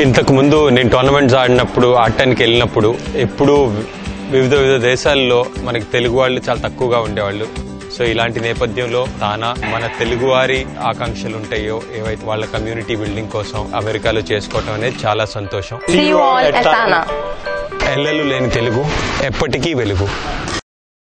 ఇంతకు ముందు నేను టోర్నమెంట్స్ ఆడినప్పుడు ఆడటానికి వెళ్ళినప్పుడు ఎప్పుడూ వివిధ వివిధ దేశాల్లో మనకి తెలుగు వాళ్ళు చాలా తక్కువగా ఉండేవాళ్ళు. సో ఇలాంటి నేపథ్యంలో తానా మన తెలుగువారి ఆకాంక్షలు ఉంటాయో ఏవైతే వాళ్ళ కమ్యూనిటీ బిల్డింగ్ కోసం అమెరికాలో చేసుకోవటం అనేది చాలా సంతోషం. ఎల్లలు లేని తెలుగు ఎప్పటికీ వెలుగు.